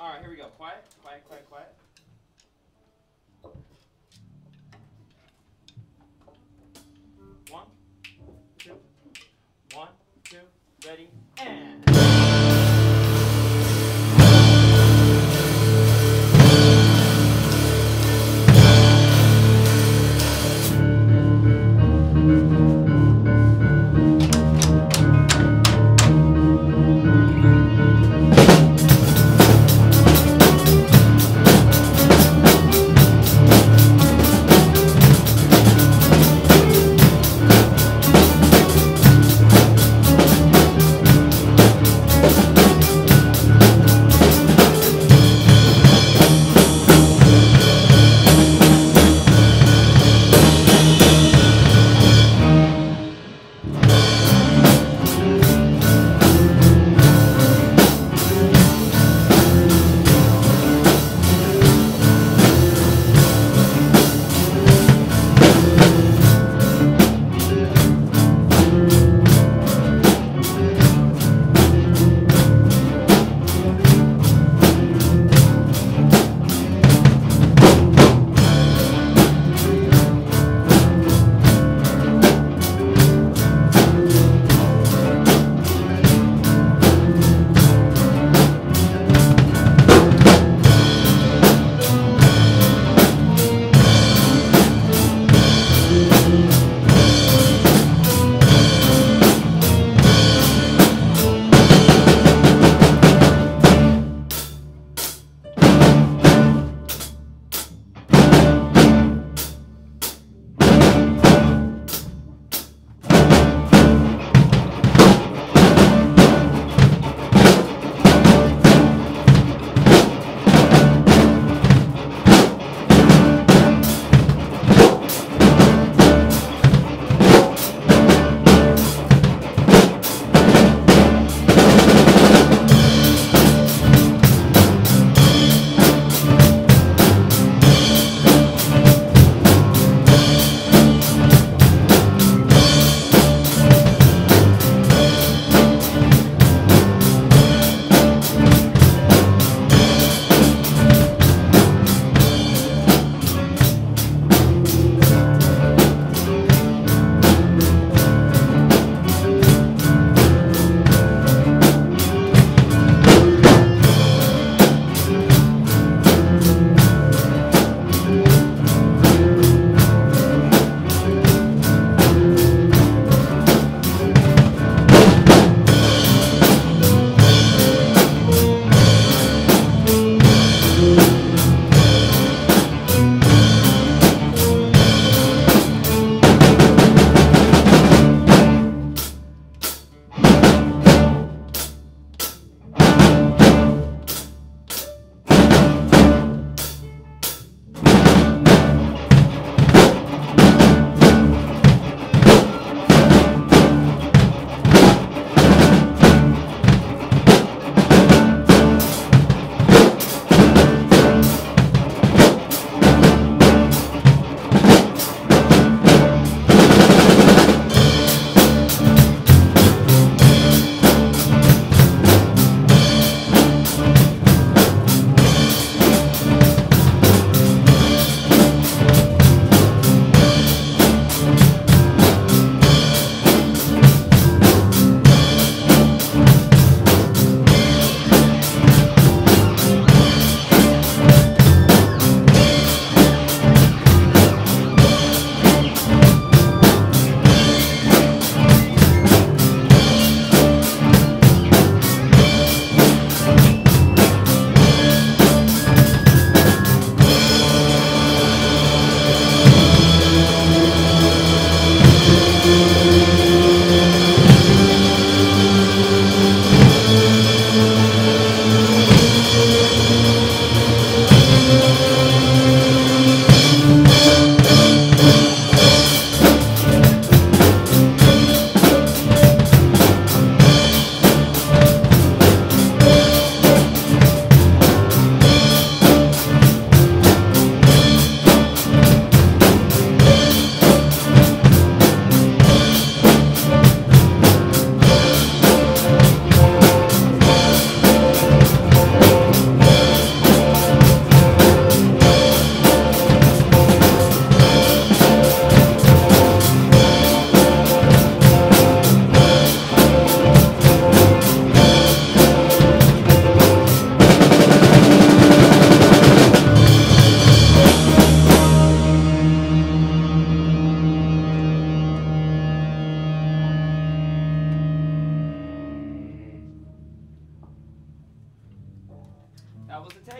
All right, here we go. Quiet, quiet, quiet, quiet. One, two, one, two, ready,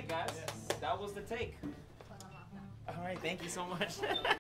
right, guys. Yes. That was the take. All right, thank you so much.